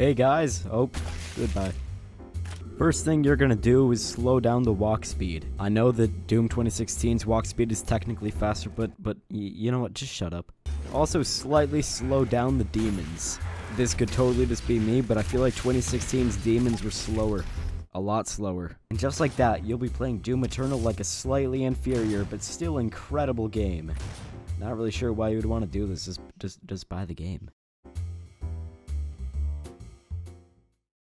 Hey guys. Oh, goodbye. First thing you're gonna do is slow down the walk speed. I know that Doom 2016's walk speed is technically faster, but but you know what? Just shut up. Also, slightly slow down the demons. This could totally just be me, but I feel like 2016's demons were slower. A lot slower. And just like that, you'll be playing Doom Eternal like a slightly inferior, but still incredible game. Not really sure why you would want to do this, just, just, just buy the game.